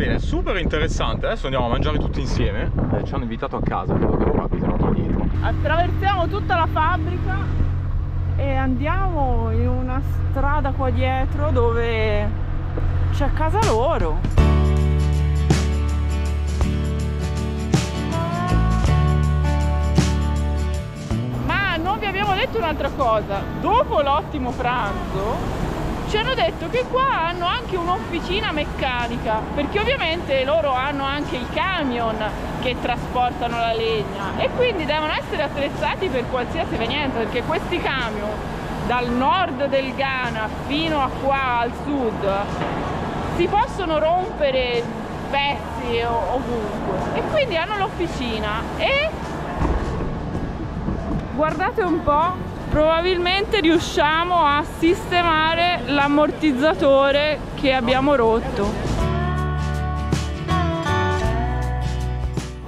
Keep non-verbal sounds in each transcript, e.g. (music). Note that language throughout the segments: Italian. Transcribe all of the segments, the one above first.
bene, super interessante. Adesso andiamo a mangiare tutti insieme. Eh, ci hanno invitato a casa, credo che loro abitano qua dietro. Attraversiamo tutta la fabbrica e andiamo in una strada qua dietro dove c'è casa loro. Ma non vi abbiamo detto un'altra cosa. Dopo l'ottimo pranzo ci hanno detto che qua hanno anche un'officina meccanica perché ovviamente loro hanno anche i camion che trasportano la legna e quindi devono essere attrezzati per qualsiasi evenienza perché questi camion dal nord del Ghana fino a qua al sud si possono rompere pezzi ovunque. E quindi hanno l'officina e guardate un po' probabilmente riusciamo a sistemare l'ammortizzatore che abbiamo rotto.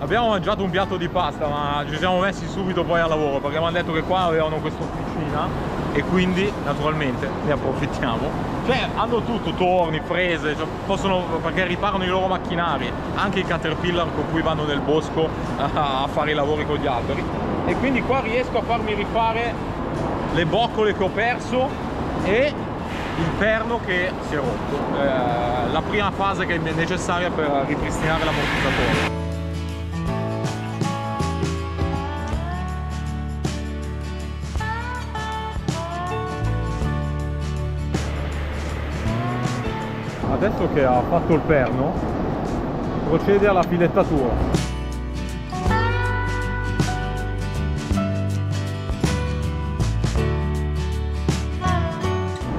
Abbiamo mangiato un piatto di pasta ma ci siamo messi subito poi al lavoro perché mi hanno detto che qua avevano questa officina e quindi naturalmente ne approfittiamo. Cioè hanno tutto, torni, frese, cioè, possono, perché riparano i loro macchinari anche i caterpillar con cui vanno nel bosco (laughs) a fare i lavori con gli alberi. E quindi qua riesco a farmi rifare le boccole che ho perso e il perno che si è rotto. Eh, la prima fase che è necessaria per ripristinare l'ammortizzatore. Adesso che ha fatto il perno procede alla filettatura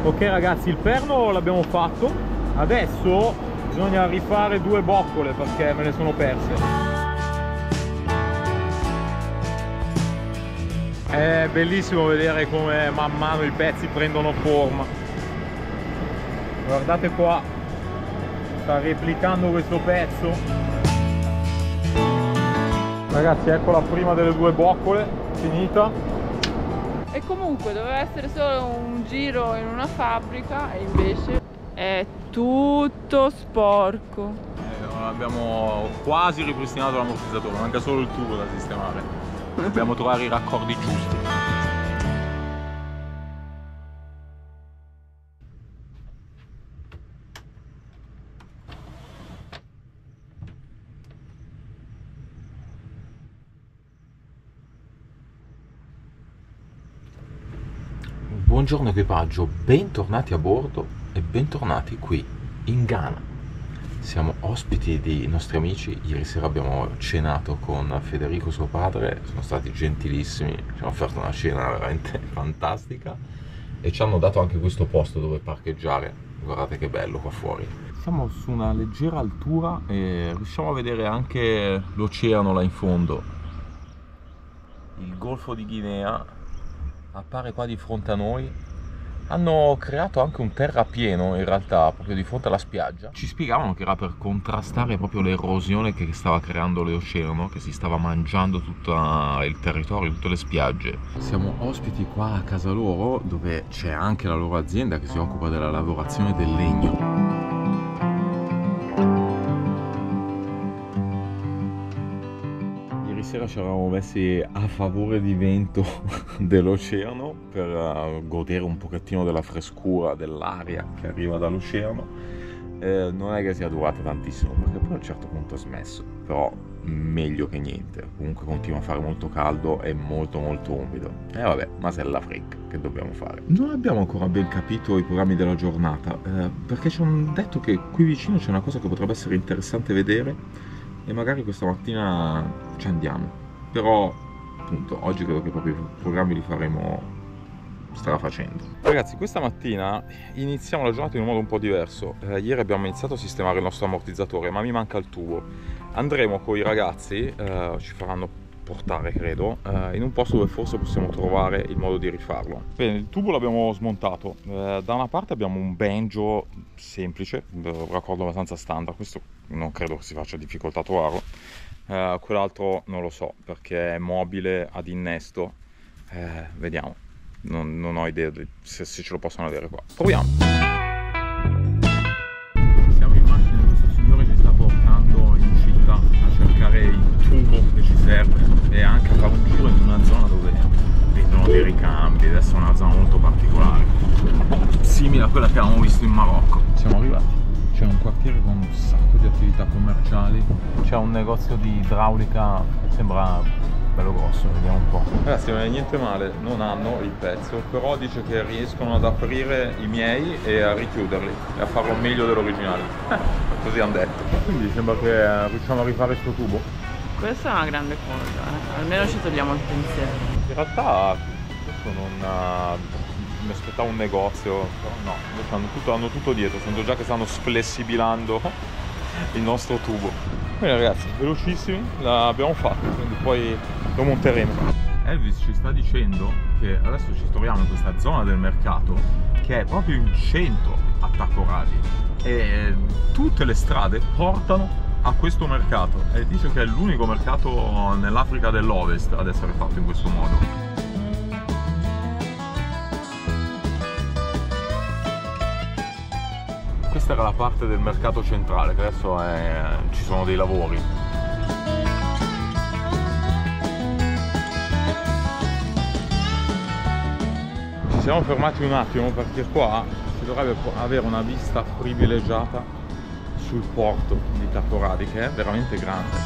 ok ragazzi il perno l'abbiamo fatto. Adesso bisogna rifare due boccole perché me ne sono perse. È bellissimo vedere come man mano i pezzi prendono forma. Guardate qua sta replicando questo pezzo. Ragazzi ecco la prima delle due boccole finita comunque doveva essere solo un giro in una fabbrica e invece è tutto sporco. Eh, abbiamo quasi ripristinato l'ammortizzatore manca solo il tubo da sistemare. Dobbiamo trovare i raccordi giusti Buongiorno equipaggio, bentornati a bordo e bentornati qui in Ghana. Siamo ospiti dei nostri amici, ieri sera abbiamo cenato con Federico suo padre, sono stati gentilissimi, ci hanno offerto una cena veramente (laughs) fantastica e ci hanno dato anche questo posto dove parcheggiare, guardate che bello qua fuori. Siamo su una leggera altura e riusciamo a vedere anche l'oceano là in fondo, il Golfo di Guinea appare qua di fronte a noi. Hanno creato anche un terrapieno in realtà proprio di fronte alla spiaggia. Ci spiegavano che era per contrastare proprio l'erosione che stava creando l'oceano che si stava mangiando tutto il territorio tutte le spiagge. Siamo ospiti qua a casa loro dove c'è anche la loro azienda che si occupa della lavorazione del legno sera ci eravamo messi a favore di vento (laughs) dell'oceano per uh, godere un pochettino della frescura dell'aria che arriva dall'oceano. Eh, non è che sia durata tantissimo perché poi a un certo punto ha smesso, però meglio che niente. Comunque continua a fare molto caldo e molto molto umido. E eh, vabbè, ma se è la frecca che dobbiamo fare. Non abbiamo ancora ben capito i programmi della giornata eh, perché ci hanno detto che qui vicino c'è una cosa che potrebbe essere interessante vedere e magari questa mattina ci andiamo. Però appunto oggi credo che proprio i programmi li faremo strada facendo. Ragazzi questa mattina iniziamo la giornata in un modo un po' diverso. Eh, ieri abbiamo iniziato a sistemare il nostro ammortizzatore ma mi manca il tubo andremo con i ragazzi eh, ci faranno portare credo eh, in un posto dove forse possiamo trovare il modo di rifarlo. Bene il tubo l'abbiamo smontato. Eh, da una parte abbiamo un banjo semplice un raccordo abbastanza standard questo non credo si faccia difficoltà a trovarlo. Eh, quell'altro non lo so perché è mobile ad innesto eh, vediamo non, non, ho idea se, se ce lo possono avere qua. Proviamo. Serve giro in una zona dove vendono dei ricambi, adesso è una zona molto particolare, simile a quella che avevamo visto in Marocco. Siamo arrivati. C'è un quartiere con un sacco di attività commerciali. C'è un negozio di idraulica sembra bello grosso vediamo un po' ragazzi non è niente male non hanno il pezzo però dice che riescono ad aprire i miei e a richiuderli e a farlo meglio dell'originale. (laughs) Così hanno detto. Quindi sembra che riusciamo a rifare questo tubo questa è una grande cosa eh? almeno ci togliamo il pensiero in realtà questo non mi aspettavo un negozio, no, hanno tutto, hanno tutto dietro, sento già che stanno sflessibilando (laughs) il nostro tubo. Bene ragazzi, velocissimi, l'abbiamo fatto, quindi poi lo monteremo. Elvis ci sta dicendo che adesso ci troviamo in questa zona del mercato che è proprio in centro a Takoradi e tutte le strade portano a questo mercato e dice che è l'unico mercato nell'Africa dell'Ovest ad essere fatto in questo modo. questa era la parte del mercato centrale, che adesso è, ci sono dei lavori. Ci siamo fermati un attimo perché qua si dovrebbe avere una vista privilegiata sul porto di Taporadi che è veramente grande.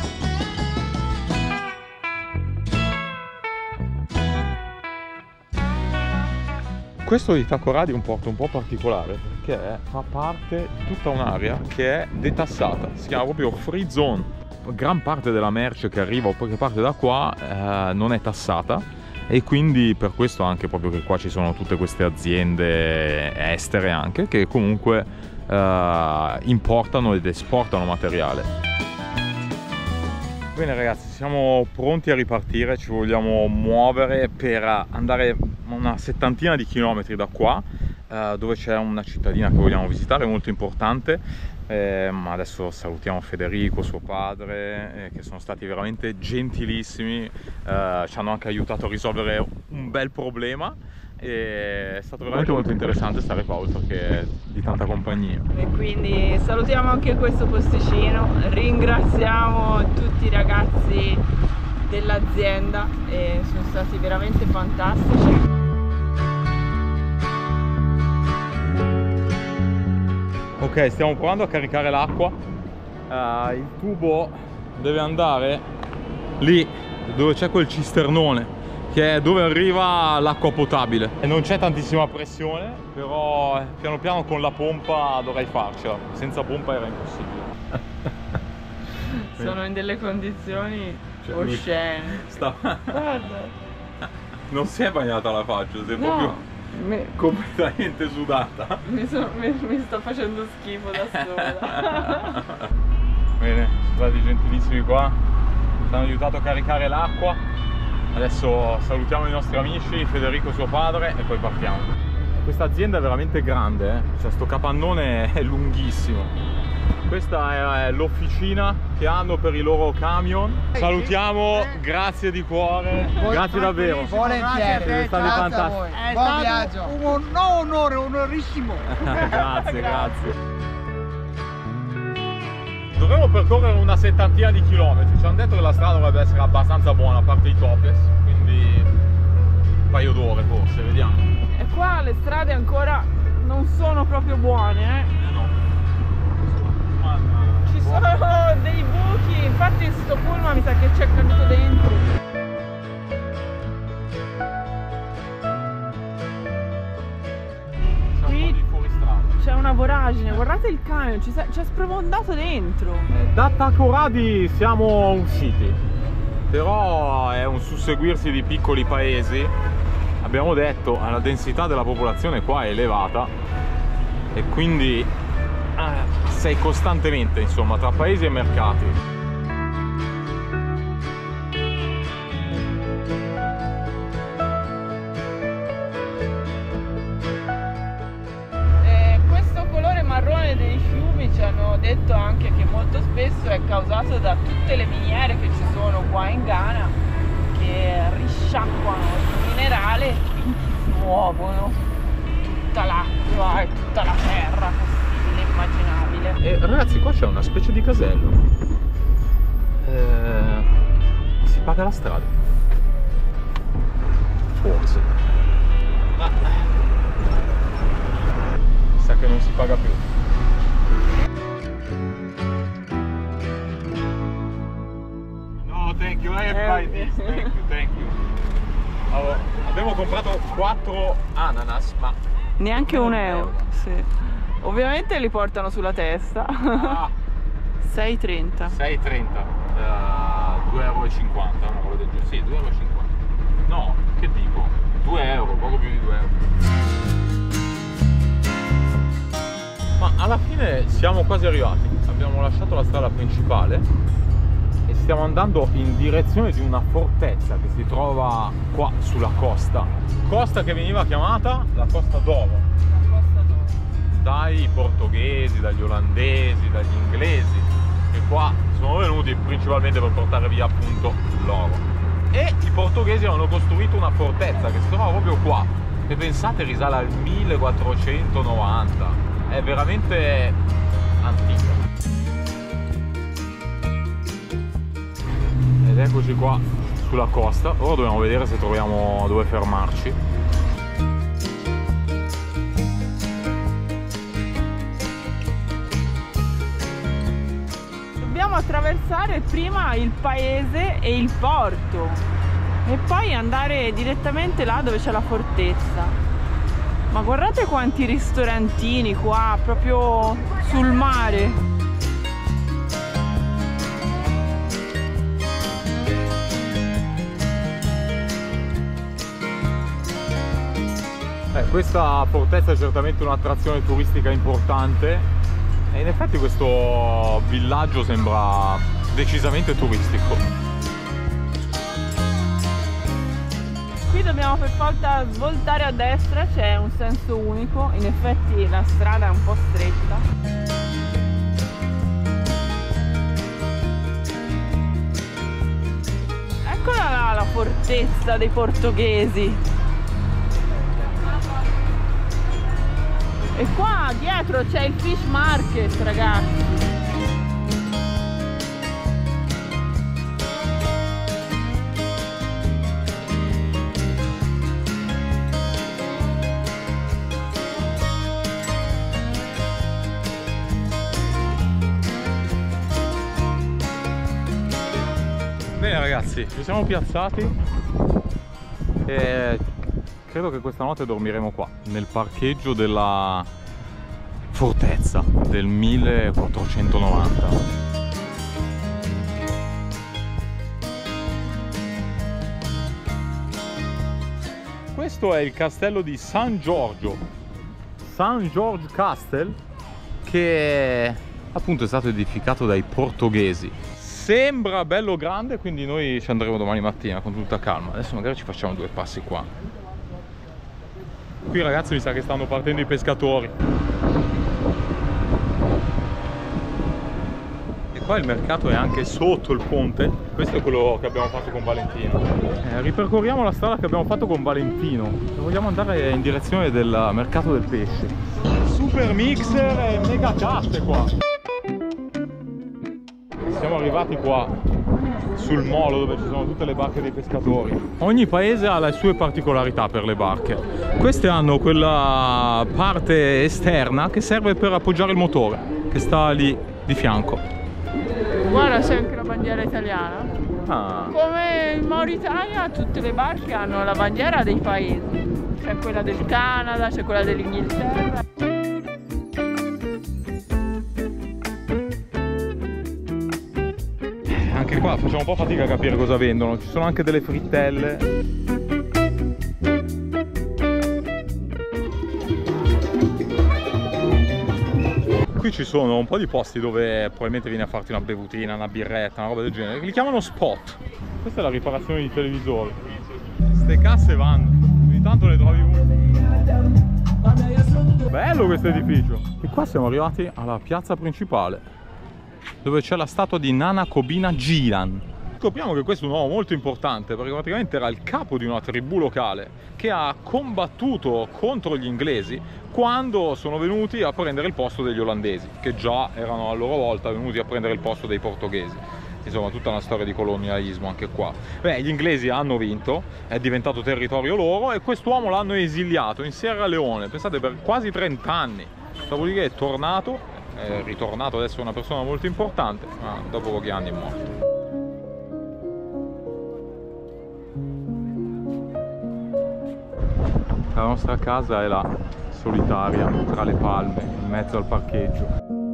Questo di Tacoradi è un porto un po' particolare perché fa parte di tutta un'area che è detassata, si chiama proprio free zone. Gran parte della merce che arriva o che parte da qua eh, non è tassata e quindi per questo anche proprio che qua ci sono tutte queste aziende estere anche che comunque eh, importano ed esportano materiale. Bene ragazzi, siamo pronti a ripartire, ci vogliamo muovere per andare una settantina di chilometri da qua eh, dove c'è una cittadina che vogliamo visitare molto importante eh, ma adesso salutiamo Federico, suo padre eh, che sono stati veramente gentilissimi eh, ci hanno anche aiutato a risolvere un bel problema e è stato veramente molto interessante stare qua oltre che di tanta compagnia. E quindi salutiamo anche questo posticino ringraziamo tutti i ragazzi dell'azienda e sono stati veramente fantastici. Ok stiamo provando a caricare l'acqua. Uh, il tubo deve andare lì dove c'è quel cisternone che è dove arriva l'acqua potabile. E non c'è tantissima pressione però piano piano con la pompa dovrei farcela. Senza pompa era impossibile. (laughs) Sono in delle condizioni cioè, oscene. sta... guarda. (laughs) Non si è bagnata la faccia si è no, proprio mi... completamente sudata. Mi, so, mi, mi sto facendo schifo da sola. (laughs) Bene sono stati gentilissimi qua. Ci hanno aiutato a caricare l'acqua Adesso salutiamo i nostri amici, Federico suo padre e poi partiamo. Questa azienda è veramente grande, eh? cioè sto capannone (laughs) è lunghissimo. Questa è l'officina che hanno per i loro camion. Salutiamo, grazie di cuore, grazie davvero. Volentieri, siete stati fantastici. È Buon viaggio. Un onore, onorissimo. (laughs) grazie, (laughs) grazie dovremmo percorrere una settantina di chilometri. Ci hanno detto che la strada dovrebbe essere abbastanza buona a parte i topes quindi un paio d'ore forse vediamo. E qua le strade ancora non sono proprio buone eh? eh no. Ci sono dei buchi infatti sto pullman mi sa che c'è caduto dentro c'è una voragine, guardate il camion, ci, è sprofondato dentro. Eh, da Takoradi siamo usciti, però è un susseguirsi di piccoli paesi. Abbiamo detto, la densità della popolazione qua è elevata e quindi eh, sei costantemente, insomma, tra paesi e mercati. Casello. Eh, si paga la strada. Forse. Ma... Sa che non si paga più. No, thank you, I have buy this. Thank you, thank you. Allora, abbiamo comprato 4 ananas, ma Neanche un euro. Sì. Ovviamente li portano sulla testa. ah, (laughs) 6,30. 6,30 uh, 2,50 euro una cosa del genere. Sì 2,50 euro no che dico 2 euro poco più di 2 euro. Ma alla fine siamo quasi arrivati. Abbiamo lasciato la strada principale e stiamo andando in direzione di una fortezza che si trova qua sulla costa. Costa che veniva chiamata la costa d'oro. Dai portoghesi, dagli olandesi, dagli inglesi qua sono venuti principalmente per portare via appunto l'oro. E i portoghesi hanno costruito una fortezza che si trova proprio qua. E pensate risale al 1490 è veramente antica. Ed eccoci qua sulla costa. Ora dobbiamo vedere se troviamo dove fermarci Attraversare prima il paese e il porto e poi andare direttamente là dove c'è la fortezza. Ma guardate quanti ristorantini qua, proprio sul mare. Eh, questa fortezza è certamente un'attrazione turistica importante e in effetti questo villaggio sembra decisamente turistico. Qui dobbiamo per forza svoltare a destra, c'è un senso unico, in effetti la strada è un po' stretta. Eccola là la fortezza dei portoghesi. E qua dietro c'è il fish market, ragazzi. Bene ragazzi, ci siamo piazzati e credo che questa notte dormiremo qua, nel parcheggio della fortezza del 1490. Questo è il castello di San Giorgio, San George Castle, che appunto è stato edificato dai portoghesi. Sembra bello grande, quindi noi ci andremo domani mattina con tutta calma. Adesso magari ci facciamo due passi qua. Qui ragazzi mi sa che stanno partendo i pescatori. E qua il mercato è anche sotto il ponte. Questo è quello che abbiamo fatto con Valentino. Eh, ripercorriamo la strada che abbiamo fatto con Valentino. Vogliamo andare in direzione del mercato del pesce. Super mixer e mega casse qua. Siamo arrivati qua sul molo dove ci sono tutte le barche dei pescatori. Ogni paese ha le sue particolarità per le barche. Queste hanno quella parte esterna che serve per appoggiare il motore, che sta lì di fianco. Guarda c'è anche la bandiera italiana. Ah, Come in Mauritania tutte le barche hanno la bandiera dei paesi. C'è quella del Canada, c'è quella dell'Inghilterra. Anche qua facciamo un po' fatica a capire cosa vendono. Ci sono anche delle frittelle. Qui ci sono un po' di posti dove probabilmente vieni a farti una bevutina, una birretta, una roba del genere. Li chiamano spot. Questa è la riparazione di televisori. Ste casse vanno. Ogni tanto ne trovi uno. Bello questo edificio. E qua siamo arrivati alla piazza principale dove c'è la statua di Nana Kobina Gilan. Scopriamo che questo è un uomo molto importante perché praticamente era il capo di una tribù locale che ha combattuto contro gli inglesi quando sono venuti a prendere il posto degli olandesi, che già erano a loro volta venuti a prendere il posto dei portoghesi. insomma tutta una storia di colonialismo anche qua. Beh, gli inglesi hanno vinto, è diventato territorio loro e quest'uomo l'hanno esiliato in Sierra Leone, pensate per quasi 30 anni. Dopodiché è tornato, è ritornato adesso una persona molto importante, ma dopo pochi anni è morto. La nostra casa è là, solitaria, tra le palme, in mezzo al parcheggio.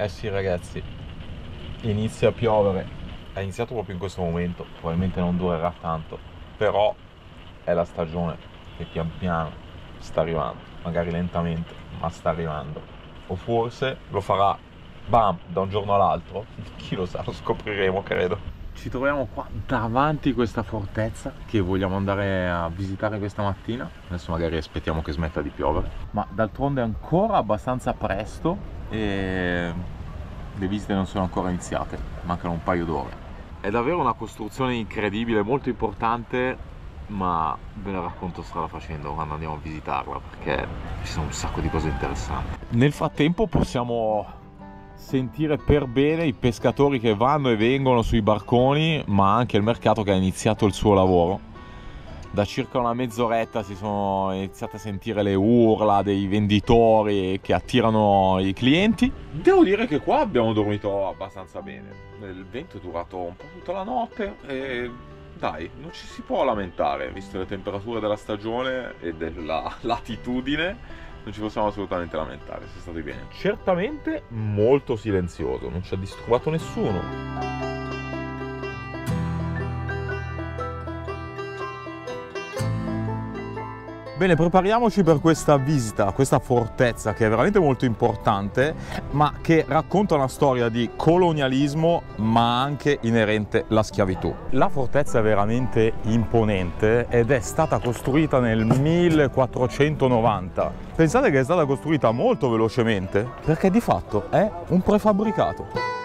Eh sì ragazzi, inizia a piovere, è iniziato proprio in questo momento, probabilmente non durerà tanto, però è la stagione che pian piano sta arrivando, magari lentamente, ma sta arrivando. O forse lo farà bam da un giorno all'altro, (laughs) chi lo sa, lo scopriremo credo. Ci troviamo qua davanti a questa fortezza che vogliamo andare a visitare questa mattina. Adesso magari aspettiamo che smetta di piovere, ma d'altronde è ancora abbastanza presto e le visite non sono ancora iniziate, mancano un paio d'ore. È davvero una costruzione incredibile, molto importante, ma ve la racconto strada facendo quando andiamo a visitarla perché ci sono un sacco di cose interessanti. Nel frattempo possiamo sentire per bene i pescatori che vanno e vengono sui barconi, ma anche il mercato che ha iniziato il suo lavoro da circa una mezz'oretta si sono iniziate a sentire le urla dei venditori che attirano i clienti. Devo dire che qua abbiamo dormito abbastanza bene. Il vento è durato un po' tutta la notte e dai, non ci si può lamentare, visto le temperature della stagione e della (laughs) latitudine. Non ci possiamo assolutamente lamentare, si è stati bene. Certamente molto silenzioso, non ci ha disturbato nessuno. Bene, prepariamoci per questa visita questa fortezza che è veramente molto importante, ma che racconta una storia di colonialismo, ma anche inerente alla schiavitù. La fortezza è veramente imponente ed è stata costruita nel 1490. Pensate che è stata costruita molto velocemente perché di fatto è un prefabbricato.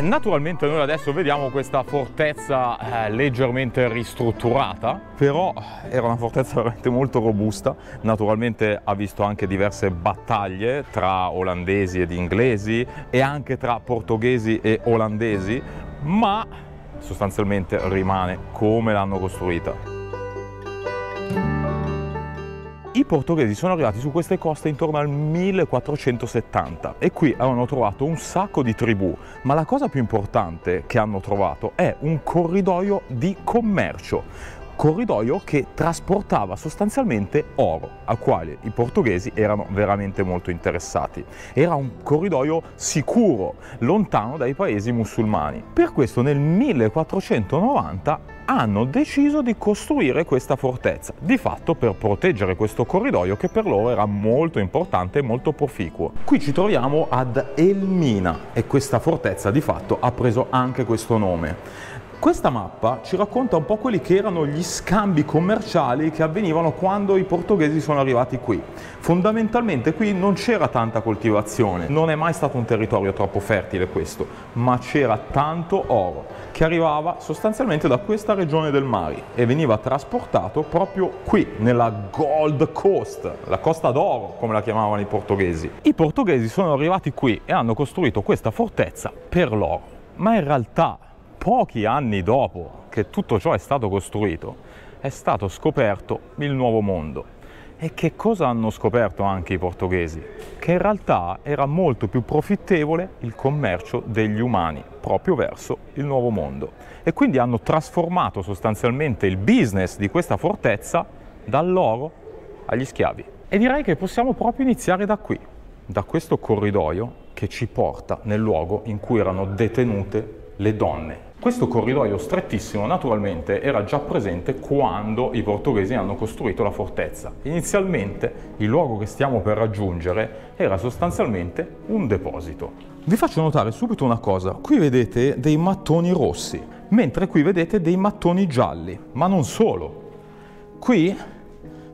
Naturalmente noi adesso vediamo questa fortezza eh, leggermente ristrutturata, però era una fortezza veramente molto robusta, naturalmente ha visto anche diverse battaglie tra olandesi ed inglesi e anche tra portoghesi e olandesi, ma sostanzialmente rimane come l'hanno costruita. I portoghesi sono arrivati su queste coste intorno al 1470 e qui hanno trovato un sacco di tribù, ma la cosa più importante che hanno trovato è un corridoio di commercio, corridoio che trasportava sostanzialmente oro, al quale i portoghesi erano veramente molto interessati. Era un corridoio sicuro, lontano dai paesi musulmani. Per questo nel 1490 hanno deciso di costruire questa fortezza, di fatto per proteggere questo corridoio che per loro era molto importante e molto proficuo. Qui ci troviamo ad Elmina e questa fortezza di fatto ha preso anche questo nome. Questa mappa ci racconta un po' quelli che erano gli scambi commerciali che avvenivano quando i portoghesi sono arrivati qui. Fondamentalmente qui non c'era tanta coltivazione, non è mai stato un territorio troppo fertile questo, ma c'era tanto oro che arrivava sostanzialmente da questa regione del Mari e veniva trasportato proprio qui, nella Gold Coast, la costa d'oro come la chiamavano i portoghesi. I portoghesi sono arrivati qui e hanno costruito questa fortezza per l'oro, ma in realtà pochi anni dopo che tutto ciò è stato costruito, è stato scoperto il nuovo mondo. E che cosa hanno scoperto anche i portoghesi? Che in realtà era molto più profittevole il commercio degli umani proprio verso il nuovo mondo. E quindi hanno trasformato sostanzialmente il business di questa fortezza dall'oro agli schiavi. E direi che possiamo proprio iniziare da qui, da questo corridoio che ci porta nel luogo in cui erano detenute le donne Questo corridoio strettissimo naturalmente era già presente quando i portoghesi hanno costruito la fortezza. Inizialmente il luogo che stiamo per raggiungere era sostanzialmente un deposito. Vi faccio notare subito una cosa, qui vedete dei mattoni rossi, mentre qui vedete dei mattoni gialli, ma non solo. Qui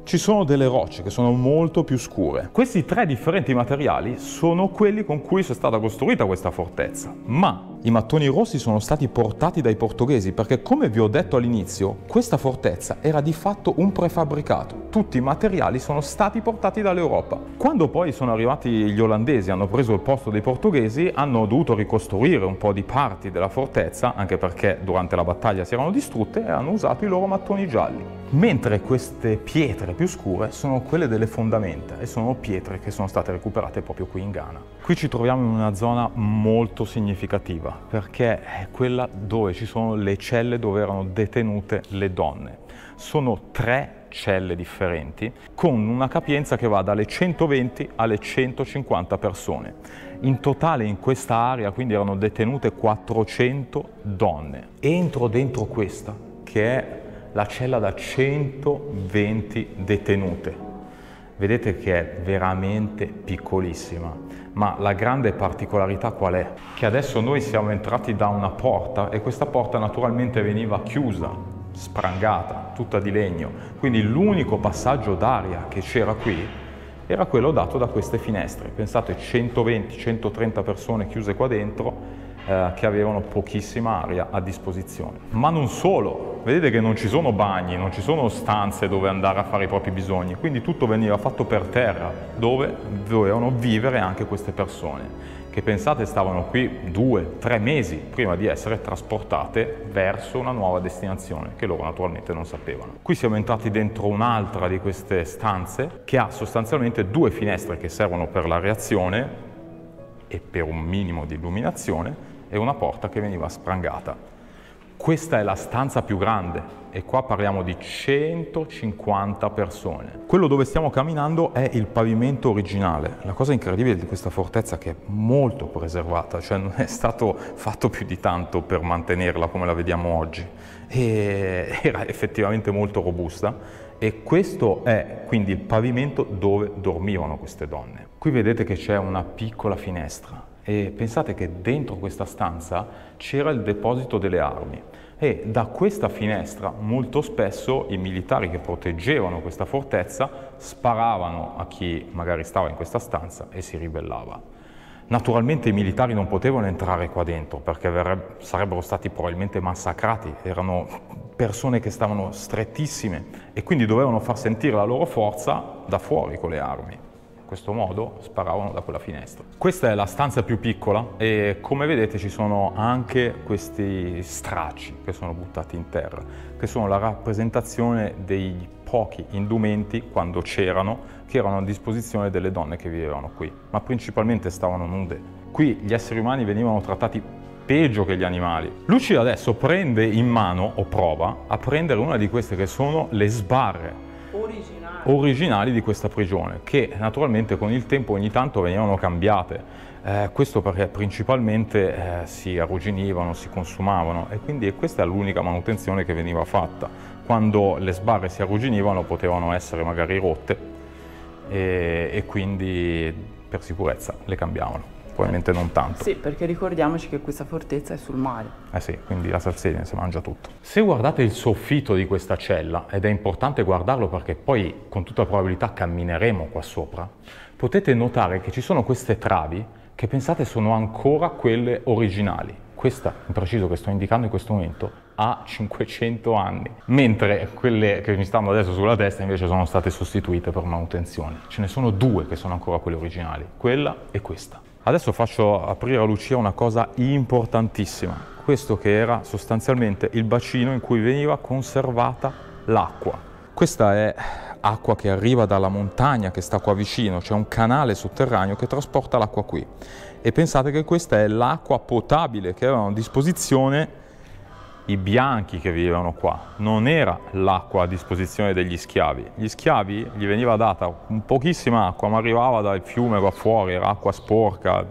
ci sono delle rocce che sono molto più scure. Questi tre differenti materiali sono quelli con cui è stata costruita questa fortezza, ma i mattoni rossi sono stati portati dai portoghesi perché, come vi ho detto all'inizio, questa fortezza era di fatto un prefabbricato. Tutti i materiali sono stati portati dall'Europa. Quando poi sono arrivati gli olandesi, hanno preso il posto dei portoghesi, hanno dovuto ricostruire un po' di parti della fortezza, anche perché durante la battaglia si erano distrutte, e hanno usato i loro mattoni gialli. Mentre queste pietre più scure sono quelle delle fondamenta e sono pietre che sono state recuperate proprio qui in Ghana. Qui ci troviamo in una zona molto significativa perché è quella dove ci sono le celle dove erano detenute le donne. Sono tre celle differenti con una capienza che va dalle 120 alle 150 persone. In totale in questa area quindi erano detenute 400 donne. Entro dentro questa che è la cella da 120 detenute. Vedete che è veramente piccolissima ma la grande particolarità qual è? Che adesso noi siamo entrati da una porta e questa porta naturalmente veniva chiusa, sprangata, tutta di legno, quindi l'unico passaggio d'aria che c'era qui era quello dato da queste finestre. Pensate 120-130 persone chiuse qua dentro eh, che avevano pochissima aria a disposizione. Ma non solo, vedete che non ci sono bagni, non ci sono stanze dove andare a fare i propri bisogni, quindi tutto veniva fatto per terra, dove dovevano vivere anche queste persone che pensate stavano qui due, tre mesi prima di essere trasportate verso una nuova destinazione che loro naturalmente non sapevano. Qui siamo entrati dentro un'altra di queste stanze che ha sostanzialmente due finestre che servono per la reazione e per un minimo di illuminazione e una porta che veniva sprangata. Questa è la stanza più grande e qua parliamo di 150 persone. Quello dove stiamo camminando è il pavimento originale. La cosa incredibile di questa fortezza è che è molto preservata, cioè non è stato fatto più di tanto per mantenerla come la vediamo oggi. E era effettivamente molto robusta e questo è quindi il pavimento dove dormivano queste donne. Qui vedete che c'è una piccola finestra e pensate che dentro questa stanza c'era il deposito delle armi e da questa finestra molto spesso i militari che proteggevano questa fortezza sparavano a chi magari stava in questa stanza e si ribellava. Naturalmente i militari non potevano entrare qua dentro perché sarebbero stati probabilmente massacrati, erano persone che stavano strettissime e quindi dovevano far sentire la loro forza da fuori con le armi questo modo sparavano da quella finestra. Questa è la stanza più piccola e come vedete ci sono anche questi stracci che sono buttati in terra, che sono la rappresentazione dei pochi indumenti, quando c'erano, che erano a disposizione delle donne che vivevano qui, ma principalmente stavano nude. Qui gli esseri umani venivano trattati peggio che gli animali. Luci adesso prende in mano, o prova, a prendere una di queste che sono le sbarre originali. Originali di questa prigione, che naturalmente con il tempo ogni tanto venivano cambiate. Eh, questo perché principalmente eh, si arrugginivano, si consumavano e quindi questa è l'unica manutenzione che veniva fatta. Quando le sbarre si arrugginivano potevano essere magari rotte e, e quindi per sicurezza le cambiavano probabilmente non tanto. Sì, perché ricordiamoci che questa fortezza è sul mare. Eh sì, quindi la salsedine si mangia tutto. Se guardate il soffitto di questa cella, ed è importante guardarlo perché poi con tutta probabilità cammineremo qua sopra, potete notare che ci sono queste travi che pensate sono ancora quelle originali. Questa, in preciso, che sto indicando in questo momento, ha 500 anni, mentre quelle che mi stanno adesso sulla testa invece sono state sostituite per manutenzione. Ce ne sono due che sono ancora quelle originali, quella e questa. Adesso faccio aprire a Lucia una cosa importantissima, questo che era sostanzialmente il bacino in cui veniva conservata l'acqua. Questa è acqua che arriva dalla montagna che sta qua vicino, c'è un canale sotterraneo che trasporta l'acqua qui. E pensate che questa è l'acqua potabile che avevano a disposizione i bianchi che vivevano qua, non era l'acqua a disposizione degli schiavi. Gli schiavi gli veniva data pochissima acqua, ma arrivava dal fiume qua fuori, era acqua sporca,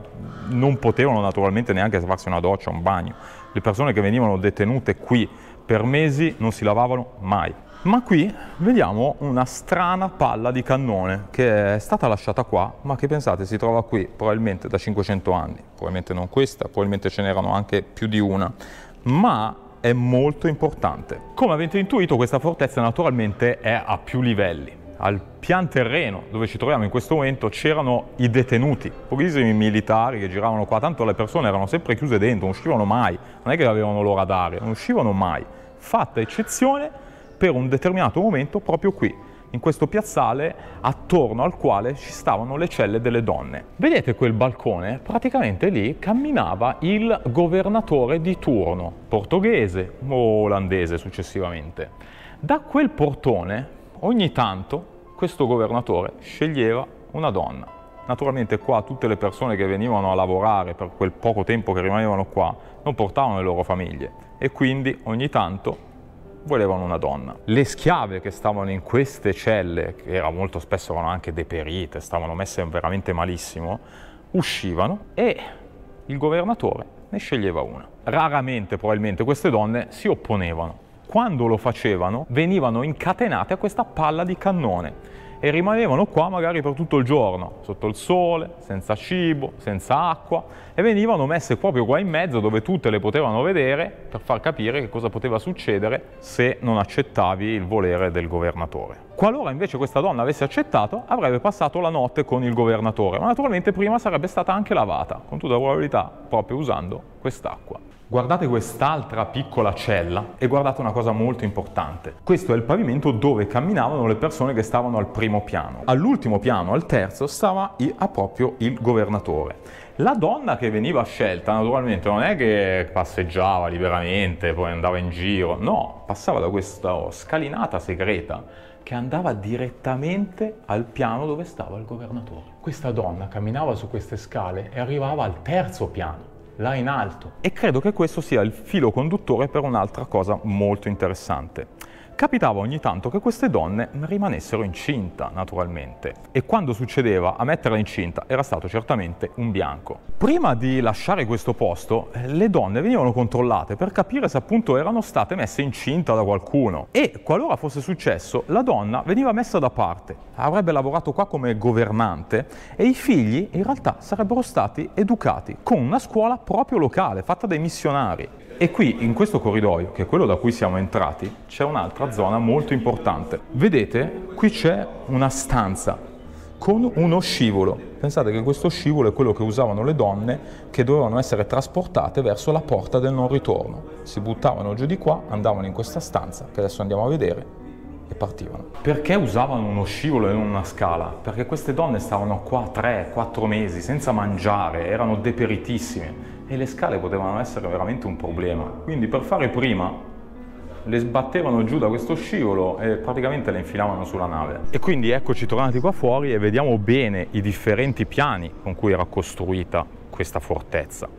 non potevano naturalmente neanche farsi una doccia, un bagno. Le persone che venivano detenute qui per mesi non si lavavano mai. Ma qui vediamo una strana palla di cannone che è stata lasciata qua, ma che pensate si trova qui probabilmente da 500 anni. Probabilmente non questa, probabilmente ce n'erano anche più di una. Ma è molto importante. Come avete intuito questa fortezza naturalmente è a più livelli. Al pian terreno dove ci troviamo in questo momento c'erano i detenuti, pochissimi militari che giravano qua, tanto le persone erano sempre chiuse dentro, non uscivano mai, non è che avevano loro ad dare, non uscivano mai. Fatta eccezione per un determinato momento proprio qui, in questo piazzale attorno al quale ci stavano le celle delle donne. Vedete quel balcone? Praticamente lì camminava il governatore di turno, portoghese o olandese successivamente. Da quel portone ogni tanto questo governatore sceglieva una donna. Naturalmente qua tutte le persone che venivano a lavorare per quel poco tempo che rimanevano qua non portavano le loro famiglie e quindi ogni tanto volevano una donna. Le schiave che stavano in queste celle, che era molto spesso erano anche deperite, stavano messe veramente malissimo, uscivano e il governatore ne sceglieva una. Raramente probabilmente queste donne si opponevano. Quando lo facevano venivano incatenate a questa palla di cannone e rimanevano qua magari per tutto il giorno, sotto il sole, senza cibo, senza acqua e venivano messe proprio qua in mezzo dove tutte le potevano vedere per far capire che cosa poteva succedere se non accettavi il volere del governatore. Qualora invece questa donna avesse accettato, avrebbe passato la notte con il governatore, ma naturalmente prima sarebbe stata anche lavata, con tutta probabilità proprio usando quest'acqua. Guardate quest'altra piccola cella e guardate una cosa molto importante. Questo è il pavimento dove camminavano le persone che stavano al primo piano. All'ultimo piano, al terzo, stava proprio il governatore. La donna che veniva scelta naturalmente non è che passeggiava liberamente, poi andava in giro, no, passava da questa scalinata segreta che andava direttamente al piano dove stava il governatore. Questa donna camminava su queste scale e arrivava al terzo piano là in alto. E credo che questo sia il filo conduttore per un'altra cosa molto interessante capitava ogni tanto che queste donne rimanessero incinta, naturalmente. E quando succedeva a metterla incinta era stato certamente un bianco. Prima di lasciare questo posto, le donne venivano controllate per capire se appunto erano state messe incinta da qualcuno. E qualora fosse successo, la donna veniva messa da parte, avrebbe lavorato qua come governante e i figli in realtà sarebbero stati educati con una scuola proprio locale, fatta dai missionari. E qui, in questo corridoio, che è quello da cui siamo entrati, c'è un'altra zona molto importante. Vedete, qui c'è una stanza con uno scivolo. Pensate che questo scivolo è quello che usavano le donne che dovevano essere trasportate verso la porta del non ritorno. Si buttavano giù di qua, andavano in questa stanza, che adesso andiamo a vedere, e partivano. Perché usavano uno scivolo e non una scala? Perché queste donne stavano qua 3-4 mesi senza mangiare, erano deperitissime e le scale potevano essere veramente un problema. Quindi per fare prima le sbattevano giù da questo scivolo e praticamente le infilavano sulla nave. E quindi eccoci tornati qua fuori e vediamo bene i differenti piani con cui era costruita questa fortezza.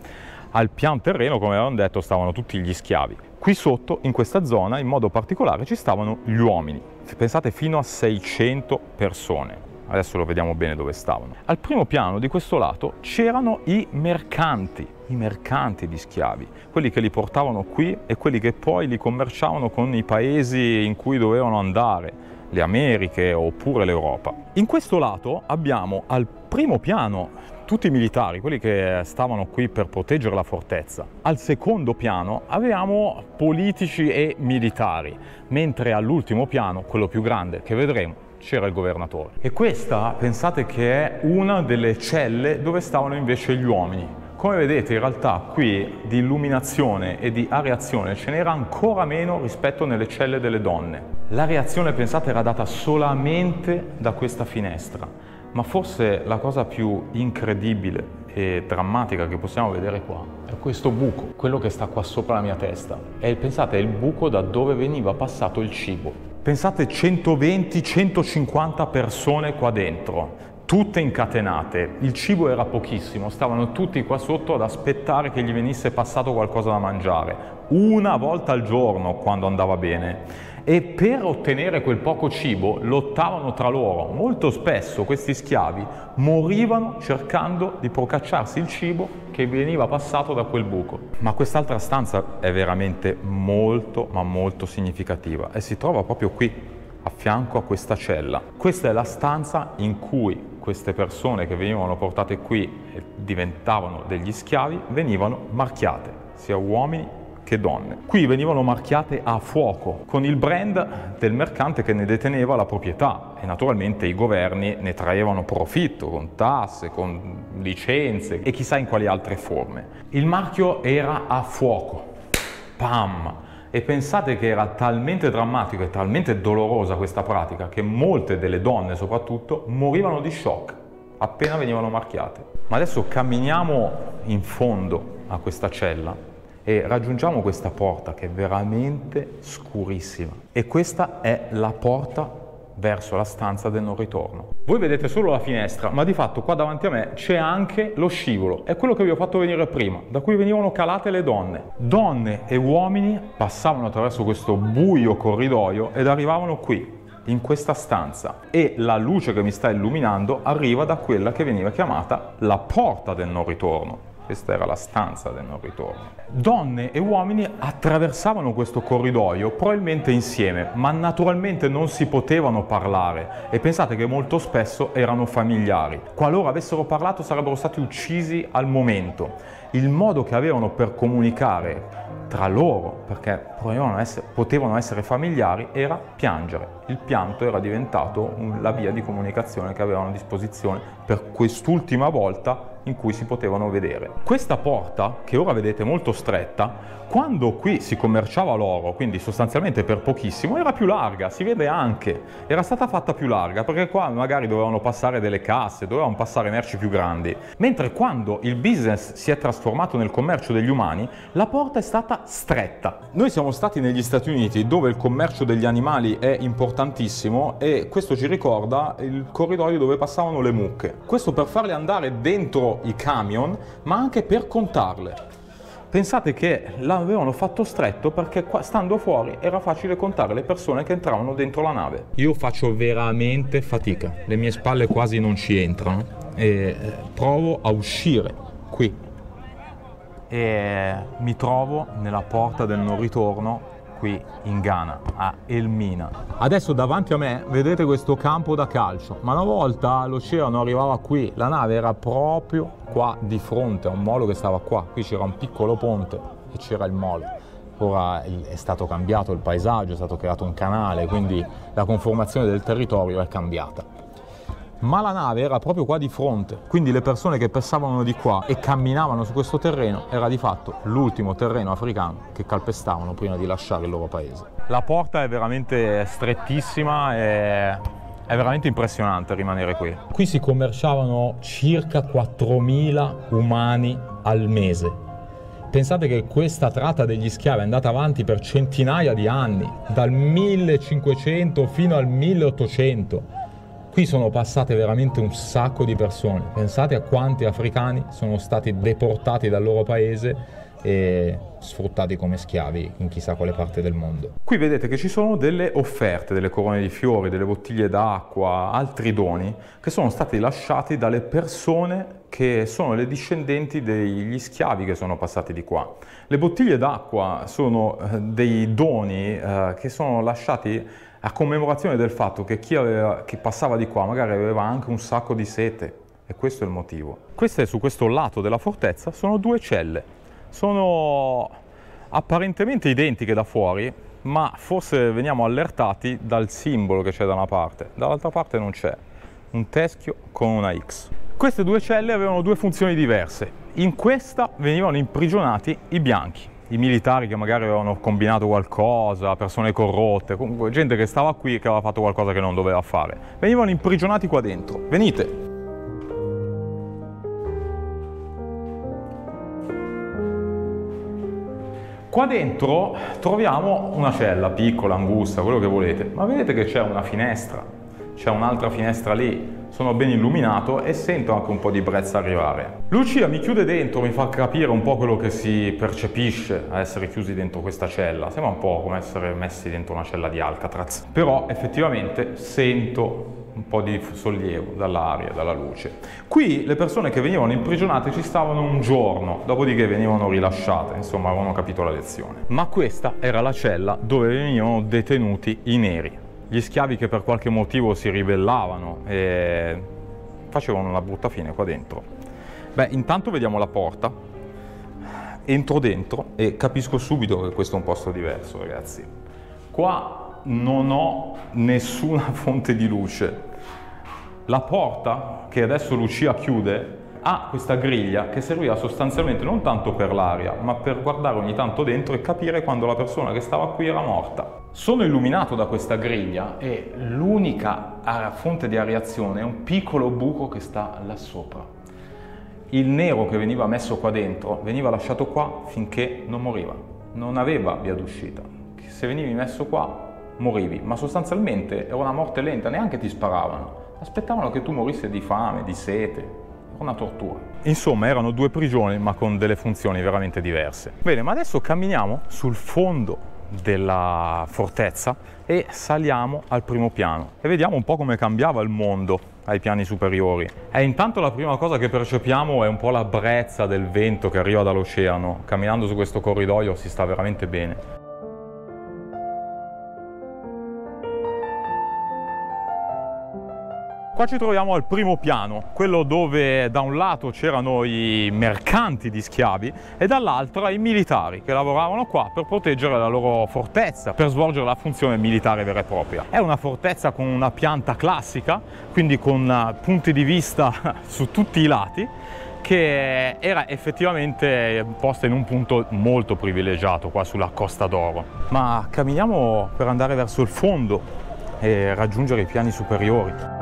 Al pian terreno, come avevamo detto, stavano tutti gli schiavi. Qui sotto, in questa zona, in modo particolare, ci stavano gli uomini. Pensate fino a 600 persone adesso lo vediamo bene dove stavano. Al primo piano di questo lato c'erano i mercanti, i mercanti di schiavi, quelli che li portavano qui e quelli che poi li commerciavano con i paesi in cui dovevano andare, le Americhe oppure l'Europa. In questo lato abbiamo al primo piano tutti i militari, quelli che stavano qui per proteggere la fortezza. Al secondo piano avevamo politici e militari, mentre all'ultimo piano, quello più grande che vedremo, c'era il governatore. E questa pensate che è una delle celle dove stavano invece gli uomini. Come vedete in realtà qui di illuminazione e di areazione ce n'era ancora meno rispetto nelle celle delle donne. La reazione pensate era data solamente da questa finestra, ma forse la cosa più incredibile e drammatica che possiamo vedere qua è questo buco, quello che sta qua sopra la mia testa. E pensate è il buco da dove veniva passato il cibo. Pensate 120-150 persone qua dentro, tutte incatenate. Il cibo era pochissimo, stavano tutti qua sotto ad aspettare che gli venisse passato qualcosa da mangiare, una volta al giorno quando andava bene. E per ottenere quel poco cibo lottavano tra loro. Molto spesso questi schiavi morivano cercando di procacciarsi il cibo che veniva passato da quel buco. Ma quest'altra stanza è veramente molto, ma molto significativa e si trova proprio qui, a fianco a questa cella. Questa è la stanza in cui queste persone che venivano portate qui e diventavano degli schiavi venivano marchiate, sia uomini che donne. Qui venivano marchiate a fuoco con il brand del mercante che ne deteneva la proprietà e naturalmente i governi ne traevano profitto con tasse, con licenze e chissà in quali altre forme. Il marchio era a fuoco. Pam! E pensate che era talmente drammatico e talmente dolorosa questa pratica che molte delle donne soprattutto morivano di shock appena venivano marchiate. Ma adesso camminiamo in fondo a questa cella e raggiungiamo questa porta che è veramente scurissima. E questa è la porta verso la stanza del non ritorno. Voi vedete solo la finestra, ma di fatto qua davanti a me c'è anche lo scivolo, è quello che vi ho fatto venire prima, da cui venivano calate le donne. Donne e uomini passavano attraverso questo buio corridoio ed arrivavano qui, in questa stanza e la luce che mi sta illuminando arriva da quella che veniva chiamata la porta del non ritorno. Questa era la stanza del non ritorno. Donne e uomini attraversavano questo corridoio probabilmente insieme, ma naturalmente non si potevano parlare e pensate che molto spesso erano familiari. Qualora avessero parlato sarebbero stati uccisi al momento. Il modo che avevano per comunicare tra loro, perché potevano essere, potevano essere familiari, era piangere. Il pianto era diventato la via di comunicazione che avevano a disposizione per quest'ultima volta in cui si potevano vedere. Questa porta, che ora vedete molto stretta, quando qui si commerciava l'oro, quindi sostanzialmente per pochissimo, era più larga, si vede anche, era stata fatta più larga perché qua magari dovevano passare delle casse, dovevano passare merci più grandi, mentre quando il business si è trasformato nel commercio degli umani, la porta è stata stretta. Noi siamo stati negli Stati Uniti dove il commercio degli animali è importantissimo e questo ci ricorda il corridoio dove passavano le mucche. Questo per farle andare dentro i camion, ma anche per contarle. Pensate che l'avevano fatto stretto perché qua, stando fuori era facile contare le persone che entravano dentro la nave. Io faccio veramente fatica, le mie spalle quasi non ci entrano e eh, provo a uscire qui e mi trovo nella porta del non ritorno qui in Ghana, a Elmina. Adesso davanti a me vedete questo campo da calcio, ma una volta l'oceano arrivava qui, la nave era proprio qua di fronte a un molo che stava qua, qui c'era un piccolo ponte e c'era il molo. Ora è stato cambiato il paesaggio, è stato creato un canale, quindi la conformazione del territorio è cambiata ma la nave era proprio qua di fronte, quindi le persone che passavano di qua e camminavano su questo terreno era di fatto l'ultimo terreno africano che calpestavano prima di lasciare il loro paese. La porta è veramente strettissima e è veramente impressionante rimanere qui. Qui si commerciavano circa 4.000 umani al mese. Pensate che questa tratta degli schiavi è andata avanti per centinaia di anni, dal 1500 fino al 1800 Qui sono passate veramente un sacco di persone. Pensate a quanti africani sono stati deportati dal loro paese e sfruttati come schiavi in chissà quale parte del mondo. Qui vedete che ci sono delle offerte, delle corone di fiori, delle bottiglie d'acqua, altri doni che sono stati lasciati dalle persone che sono le discendenti degli schiavi che sono passati di qua. Le bottiglie d'acqua sono eh, dei doni eh, che sono lasciati a commemorazione del fatto che chi, aveva, chi passava di qua magari aveva anche un sacco di sete e questo è il motivo. Queste su questo lato della fortezza sono due celle, sono apparentemente identiche da fuori, ma forse veniamo allertati dal simbolo che c'è da una parte, dall'altra parte non c'è, un teschio con una X. Queste due celle avevano due funzioni diverse. In questa venivano imprigionati i bianchi, i militari che magari avevano combinato qualcosa, persone corrotte, comunque gente che stava qui e che aveva fatto qualcosa che non doveva fare. Venivano imprigionati qua dentro. Venite! Qua dentro troviamo una cella piccola, angusta, quello che volete, ma vedete che c'è una finestra, c'è un'altra finestra lì, sono ben illuminato e sento anche un po' di brezza arrivare. Lucia mi chiude dentro, mi fa capire un po' quello che si percepisce a essere chiusi dentro questa cella. Sembra un po' come essere messi dentro una cella di Alcatraz. Però effettivamente sento un po' di sollievo dall'aria, dalla luce. Qui le persone che venivano imprigionate ci stavano un giorno, dopodiché venivano rilasciate, insomma avevano capito la lezione. Ma questa era la cella dove venivano detenuti i neri, gli schiavi che per qualche motivo si ribellavano e facevano una brutta fine qua dentro. Beh, intanto vediamo la porta, entro dentro e capisco subito che questo è un posto diverso, ragazzi. Qua non ho nessuna (laughs) fonte di luce. La porta che adesso Lucia chiude ha questa griglia che serviva sostanzialmente non tanto per l'aria, ma per guardare ogni tanto dentro e capire quando la persona che stava qui era morta. Sono illuminato da questa griglia e l'unica fonte di areazione è un piccolo buco che sta là sopra. Il nero che veniva messo qua dentro veniva lasciato qua finché non moriva, non aveva via d'uscita. Se venivi messo qua morivi, ma sostanzialmente era una morte lenta, neanche ti sparavano. Aspettavano che tu morissi di fame, di sete, una tortura. Insomma, erano due prigioni, ma con delle funzioni veramente diverse. Bene, ma adesso camminiamo sul fondo della fortezza e saliamo al primo piano e vediamo un po' come cambiava il mondo ai piani superiori. E intanto la prima cosa che percepiamo è un po' la brezza del vento che arriva dall'oceano. Camminando su questo corridoio si sta veramente bene. Qua ci troviamo al primo piano, quello dove da un lato c'erano i mercanti di schiavi e dall'altro i militari che lavoravano qua per proteggere la loro fortezza, per svolgere la funzione militare vera e propria. È una fortezza con una pianta classica, quindi con eh, punti di vista (laughs) su tutti i lati, che era effettivamente posta in un punto molto privilegiato qua sulla Costa d'Oro. Ma camminiamo per andare verso il fondo e raggiungere i piani superiori.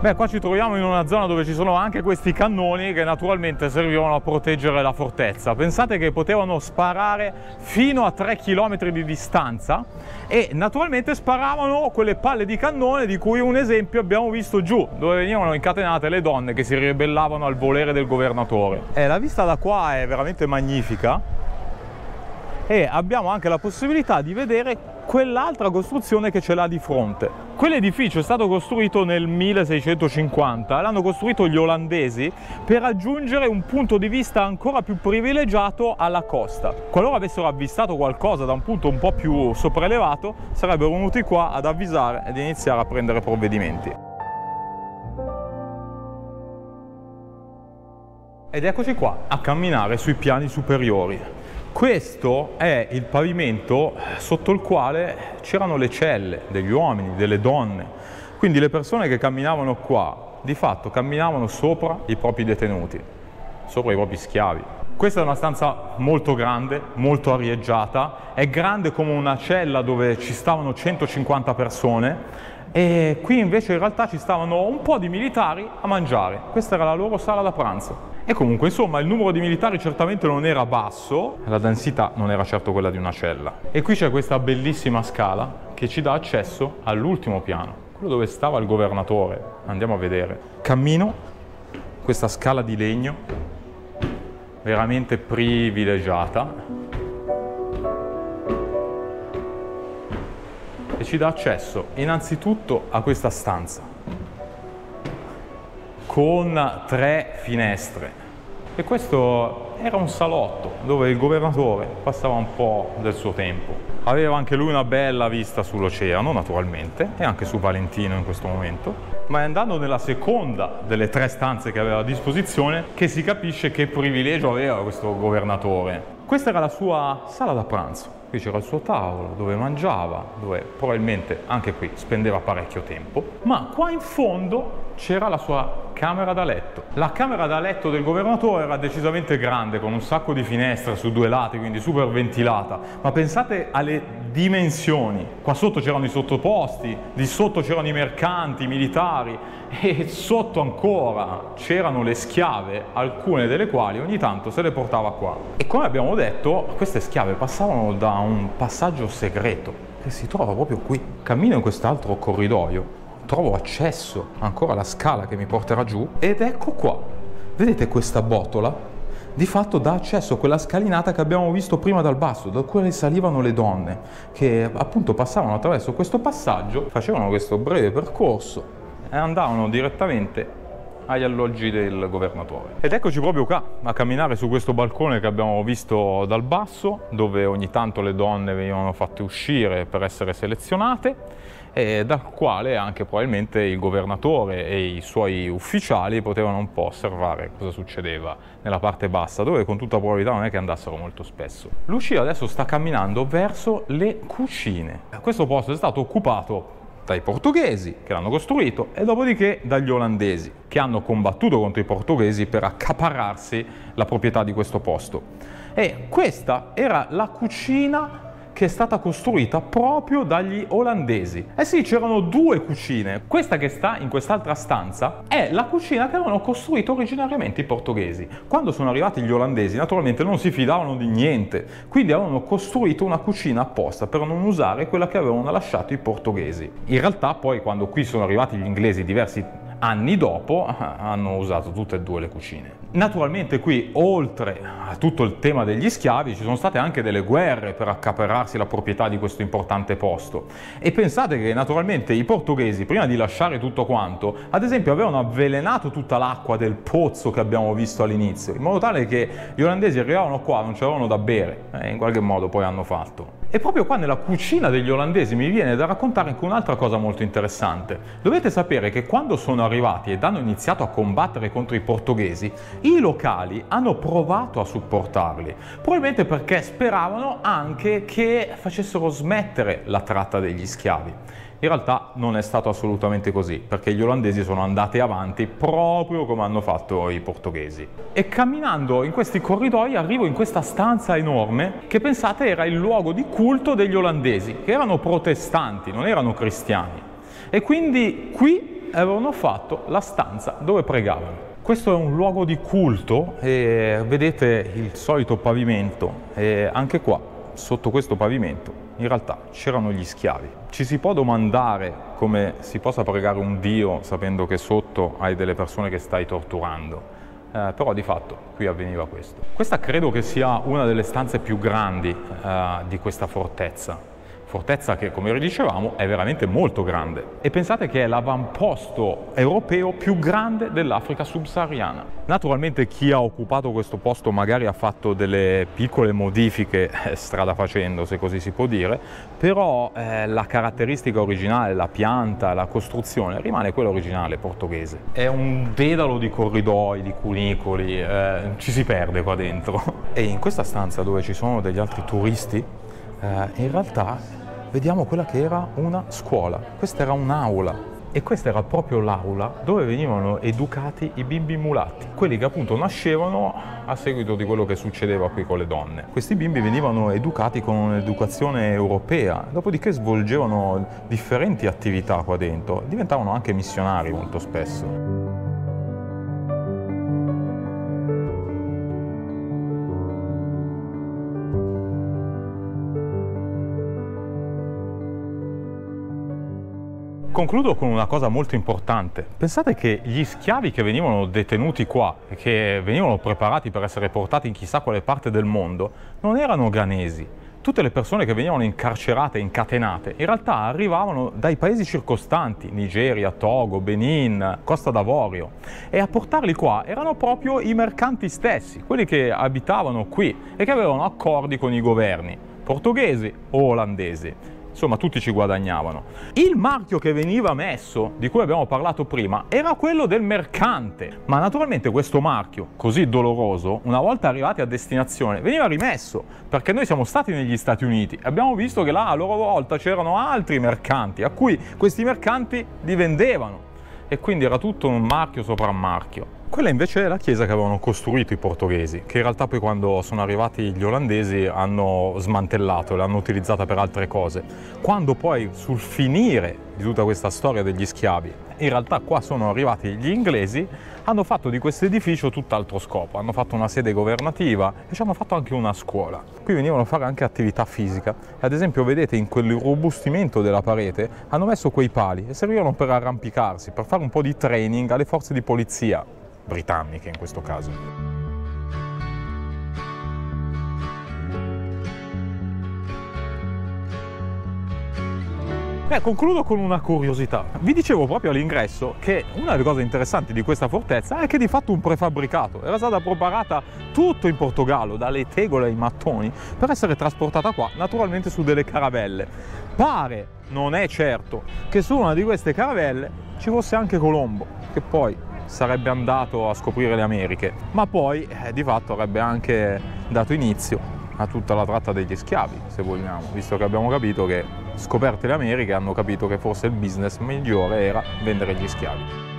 Beh, qua ci troviamo in una zona dove ci sono anche questi cannoni che naturalmente servivano a proteggere la fortezza. Pensate che potevano sparare fino a 3 km di distanza e naturalmente sparavano quelle palle di cannone di cui un esempio abbiamo visto giù, dove venivano incatenate le donne che si ribellavano al volere del governatore. Eh, la vista da qua è veramente magnifica e abbiamo anche la possibilità di vedere quell'altra costruzione che ce l'ha di fronte. Quell'edificio è stato costruito nel 1650, l'hanno costruito gli olandesi per raggiungere un punto di vista ancora più privilegiato alla costa. Qualora avessero avvistato qualcosa da un punto un po' più sopraelevato, sarebbero venuti qua ad avvisare ed iniziare a prendere provvedimenti. Ed eccoci qua, a camminare sui piani superiori. Questo è il pavimento sotto il quale c'erano le celle degli uomini, delle donne. Quindi le persone che camminavano qua, di fatto camminavano sopra i propri detenuti, sopra i propri schiavi. Questa è una stanza molto grande, molto arieggiata, è grande come una cella dove ci stavano 150 persone e qui invece in realtà ci stavano un po' di militari a mangiare. Questa era la loro sala da pranzo. E comunque, insomma, il numero di militari certamente non era basso, la densità non era certo quella di una cella. E qui c'è questa bellissima scala che ci dà accesso all'ultimo piano, quello dove stava il governatore. Andiamo a vedere. Cammino, questa scala di legno, veramente privilegiata, e ci dà accesso innanzitutto a questa stanza con tre finestre. E questo era un salotto dove il governatore passava un po' del suo tempo. Aveva anche lui una bella vista sull'oceano, naturalmente, e anche su Valentino in questo momento. Ma è andando nella seconda delle tre stanze che aveva a disposizione che si capisce che privilegio aveva questo governatore. Questa era la sua sala da pranzo. Qui c'era il suo tavolo dove mangiava, dove probabilmente anche qui spendeva parecchio tempo, ma qua in fondo c'era la sua camera da letto. La camera da letto del governatore era decisamente grande, con un sacco di finestre su due lati, quindi super ventilata. Ma pensate alle dimensioni. Qua sotto c'erano i sottoposti, di sotto c'erano i mercanti, i militari e sotto ancora c'erano le schiave, alcune delle quali ogni tanto se le portava qua. E come abbiamo detto, queste schiave passavano da un passaggio segreto che si trova proprio qui. Cammino in quest'altro corridoio, trovo accesso ancora alla scala che mi porterà giù ed ecco qua. Vedete questa botola? Di fatto dà accesso a quella scalinata che abbiamo visto prima dal basso, da cui salivano le donne, che appunto passavano attraverso questo passaggio, facevano questo breve percorso e andavano direttamente agli alloggi del governatore. Ed eccoci proprio qua, a camminare su questo balcone che abbiamo visto dal basso, dove ogni tanto le donne venivano fatte uscire per essere selezionate e dal quale anche probabilmente il governatore e i suoi ufficiali potevano un po' osservare cosa succedeva nella parte bassa, dove con tutta probabilità non è che andassero molto spesso. Lucia adesso sta camminando verso le cucine. Questo posto è stato occupato dai portoghesi che l'hanno costruito e dopodiché dagli olandesi che hanno combattuto contro i portoghesi per accaparrarsi la proprietà di questo posto. E questa era la cucina che è stata costruita proprio dagli olandesi. Eh sì, c'erano due cucine. Questa che sta in quest'altra stanza è la cucina che avevano costruito originariamente i portoghesi. Quando sono arrivati gli olandesi, naturalmente non si fidavano di niente, quindi avevano costruito una cucina apposta per non usare quella che avevano lasciato i portoghesi. In realtà poi quando qui sono arrivati gli inglesi diversi anni dopo hanno usato tutte e due le cucine. Naturalmente qui, oltre a tutto il tema degli schiavi, ci sono state anche delle guerre per accaparrarsi la proprietà di questo importante posto. E pensate che naturalmente i portoghesi, prima di lasciare tutto quanto, ad esempio avevano avvelenato tutta l'acqua del pozzo che abbiamo visto all'inizio, in modo tale che gli olandesi arrivavano qua, non c'erano da bere, e in qualche modo poi hanno fatto. E proprio qua nella cucina degli olandesi mi viene da raccontare anche un'altra cosa molto interessante. Dovete sapere che quando sono arrivati ed hanno iniziato a combattere contro i portoghesi, i locali hanno provato a supportarli, probabilmente perché speravano anche che facessero smettere la tratta degli schiavi. In realtà non è stato assolutamente così, perché gli olandesi sono andati avanti proprio come hanno fatto i portoghesi. E camminando in questi corridoi arrivo in questa stanza enorme che pensate era il luogo di culto degli olandesi, che erano protestanti, non erano cristiani. E quindi qui avevano fatto la stanza dove pregavano. Questo è un luogo di culto e vedete il solito pavimento e anche qua, sotto questo pavimento, in realtà c'erano gli schiavi. Ci si può domandare come si possa pregare un Dio sapendo che sotto hai delle persone che stai torturando, eh, però di fatto qui avveniva questo. Questa credo che sia una delle stanze più grandi eh, di questa fortezza fortezza che come dicevamo è veramente molto grande e pensate che è l'avamposto europeo più grande dell'Africa subsahariana. Naturalmente chi ha occupato questo posto magari ha fatto delle piccole modifiche eh, strada facendo se così si può dire, però eh, la caratteristica originale, la pianta, la costruzione rimane quella originale portoghese. È un dedalo di corridoi, di cunicoli, eh, ci si perde qua dentro. (laughs) E in questa stanza dove ci sono degli altri turisti, eh, in realtà vediamo quella che era una scuola. Questa era un'aula e questa era proprio l'aula dove venivano educati i bimbi mulatti, quelli che appunto nascevano a seguito di quello che succedeva qui con le donne. Questi bimbi venivano educati con un'educazione europea, dopodiché svolgevano differenti attività qua dentro, diventavano anche missionari molto spesso. Concludo con una cosa molto importante. Pensate che gli schiavi che venivano detenuti qua e che venivano preparati per essere portati in chissà quale parte del mondo non erano ghanesi. Tutte le persone che venivano incarcerate incatenate in realtà arrivavano dai paesi circostanti, Nigeria, Togo, Benin, Costa d'Avorio, e a portarli qua erano proprio i mercanti stessi, quelli che abitavano qui e che avevano accordi con i governi, portoghesi o olandesi insomma tutti ci guadagnavano. Il marchio che veniva messo, di cui abbiamo parlato prima, era quello del mercante, ma naturalmente questo marchio, così doloroso, una volta arrivati a destinazione, veniva rimesso, perché noi siamo stati negli Stati Uniti e abbiamo visto che là a loro volta c'erano altri mercanti, a cui questi mercanti li vendevano e quindi era tutto un marchio sopra marchio. Quella invece è la chiesa che avevano costruito i portoghesi, che in realtà poi quando sono arrivati gli olandesi hanno smantellato l'hanno utilizzata per altre cose. Quando poi sul finire di tutta questa storia degli schiavi, in realtà qua sono arrivati gli inglesi, hanno fatto di questo edificio tutt'altro scopo, hanno fatto una sede governativa e ci hanno fatto anche una scuola. Qui venivano a fare anche attività fisica. Ad esempio vedete in quel robustimento della parete hanno messo quei pali e servivano per arrampicarsi, per fare un po' di training alle forze di polizia britanniche in questo caso. Beh, concludo con una curiosità. Vi dicevo proprio all'ingresso che una delle cose interessanti di questa fortezza è che di fatto un prefabbricato. Era stata preparata tutto in Portogallo, dalle tegole ai mattoni, per essere trasportata qua, naturalmente su delle caravelle. Pare, non è certo, che su una di queste caravelle ci fosse anche Colombo, che poi sarebbe andato a scoprire le Americhe, ma poi eh, di fatto avrebbe anche dato inizio a tutta la tratta degli schiavi, se vogliamo, visto che abbiamo capito che scoperte le Americhe hanno capito che forse il business migliore era vendere gli schiavi.